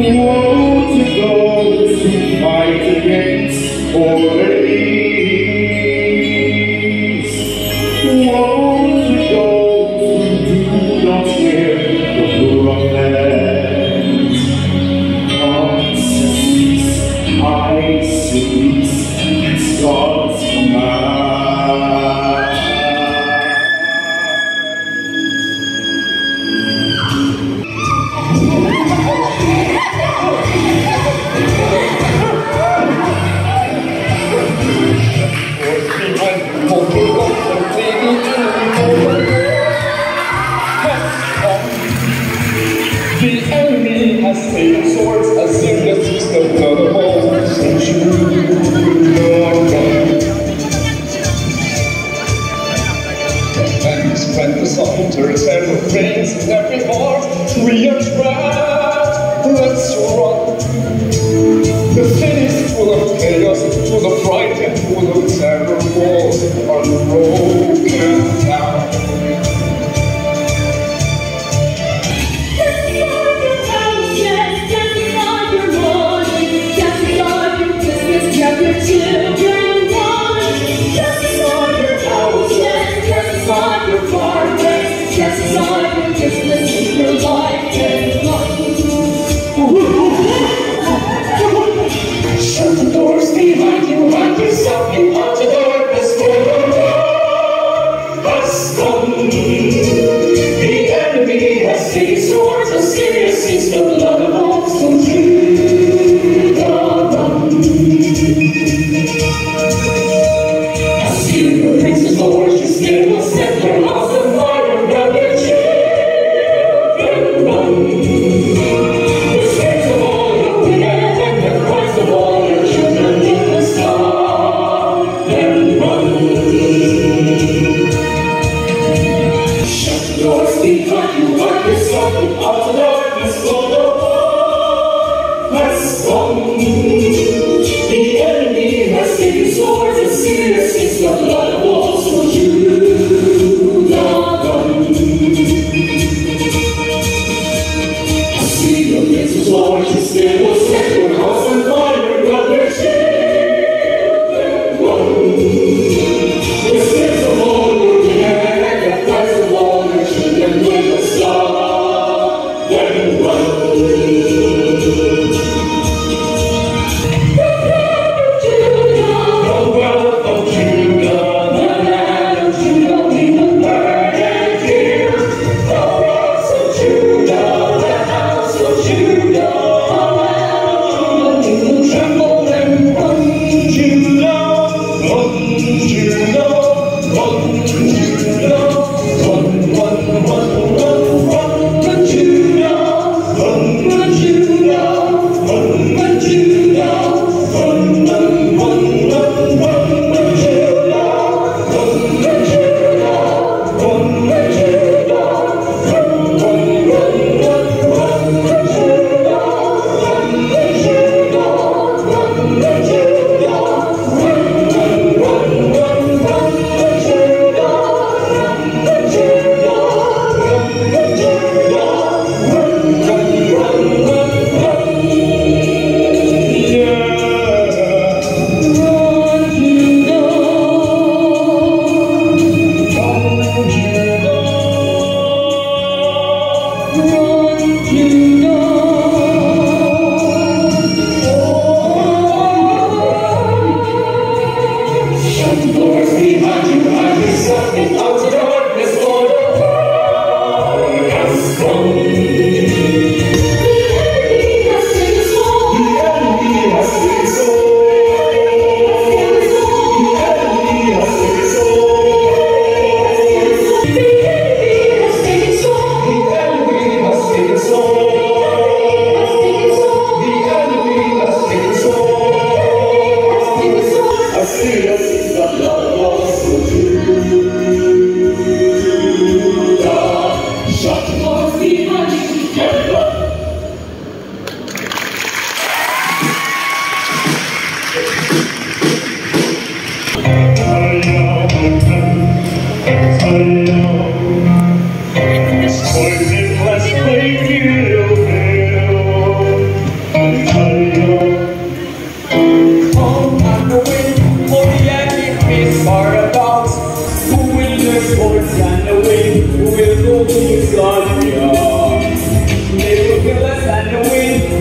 The wealth of Judah,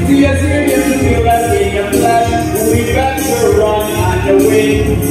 See a serious in the flash, we got to run on the wing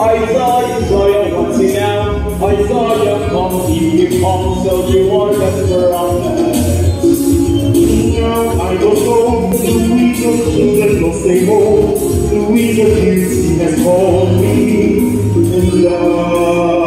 I saw you going wanting now. I saw you come, you come, so you are desperate on Now I don't know, do we just do the no same Do we just use me in love?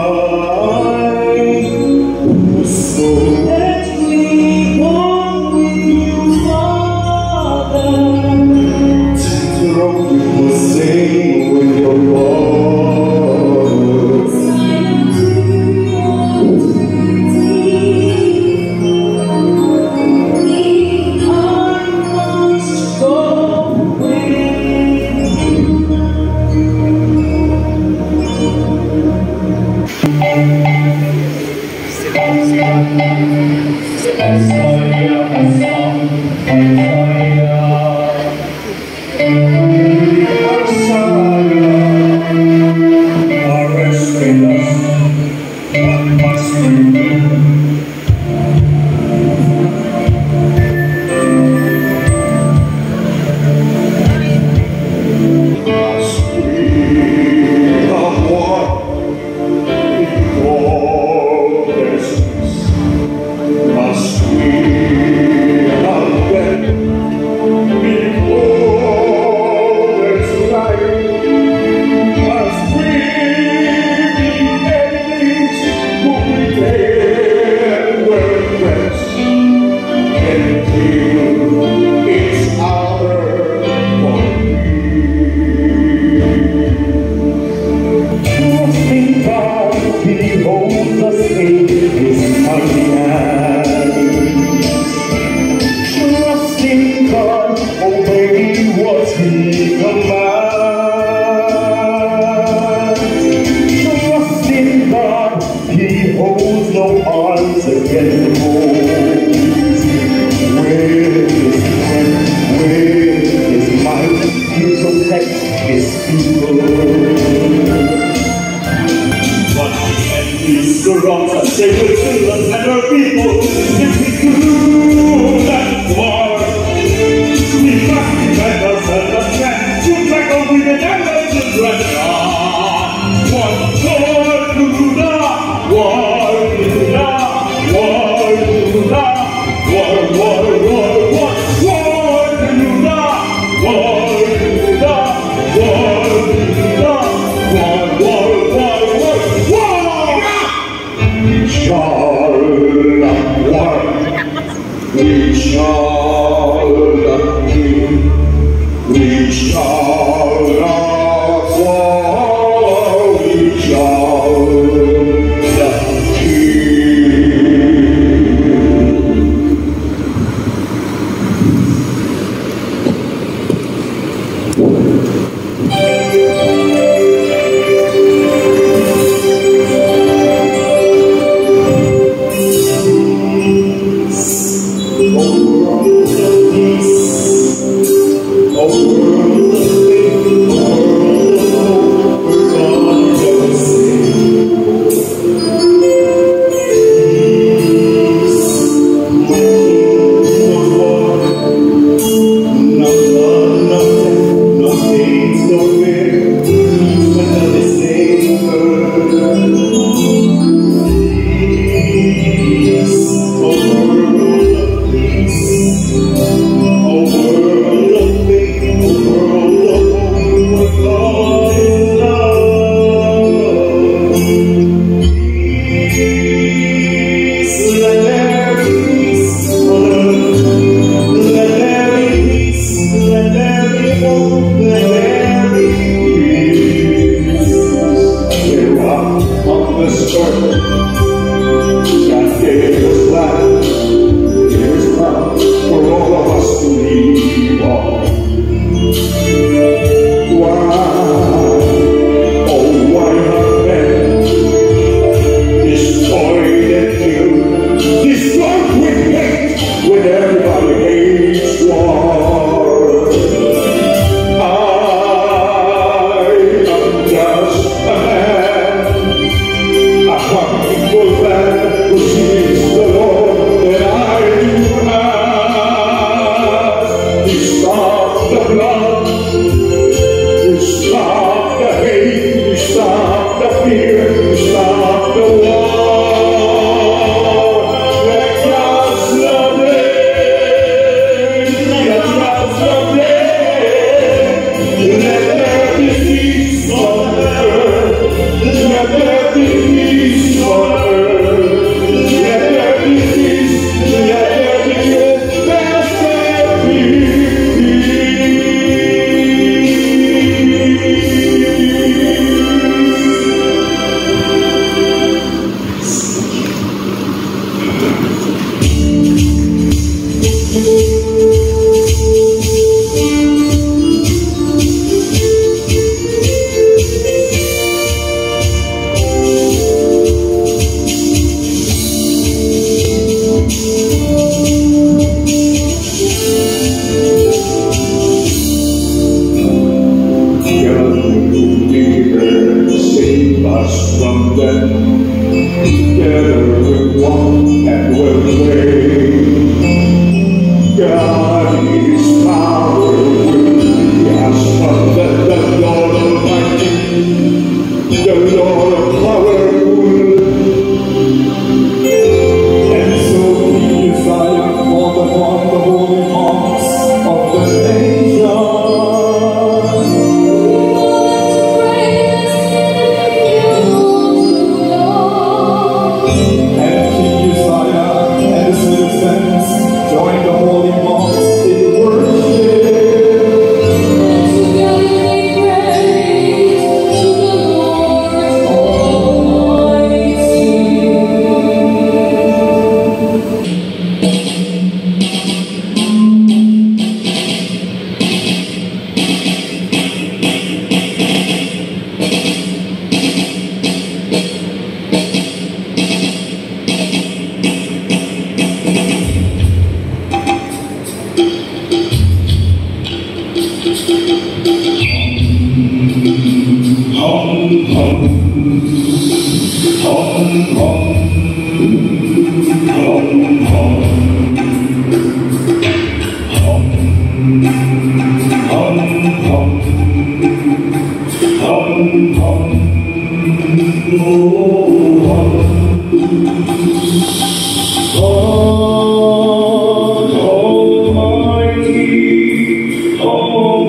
Amen.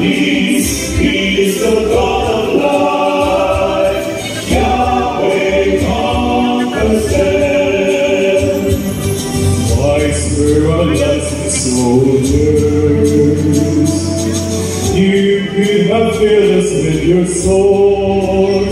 peace, he is the God of life. Yahweh conquers death. Twice were our blessed soldiers. You could have filled us with your soul.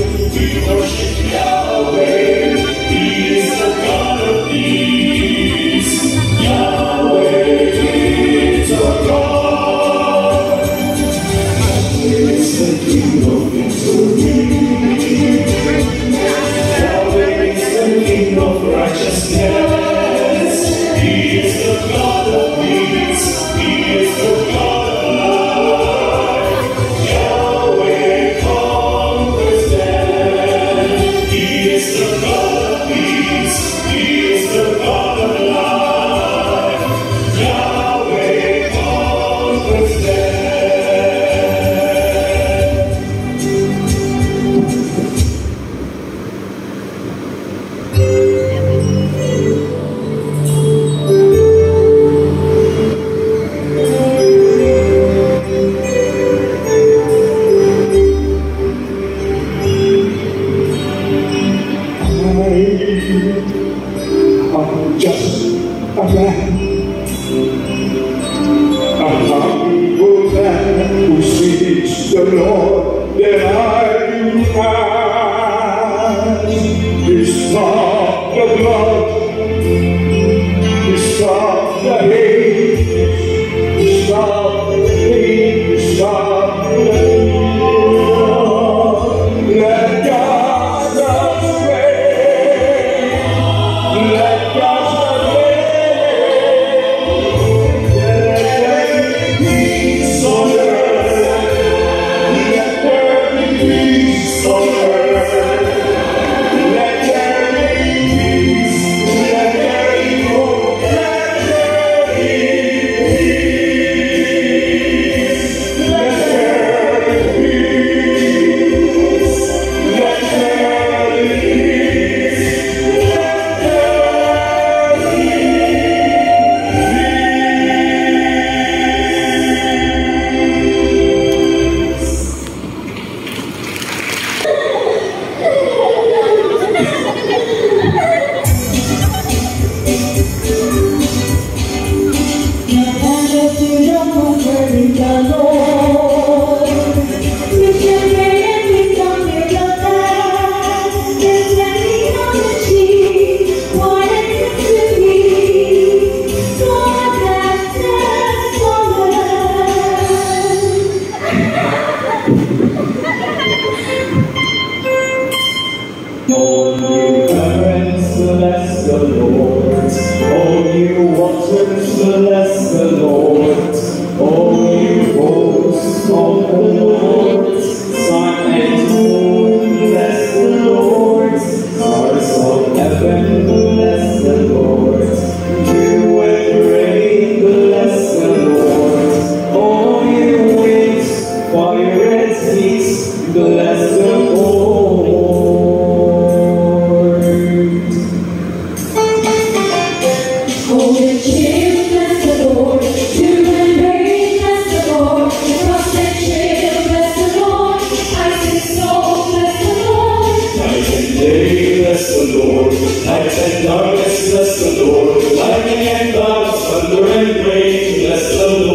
the Lorraine Way to Leslie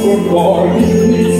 for glory.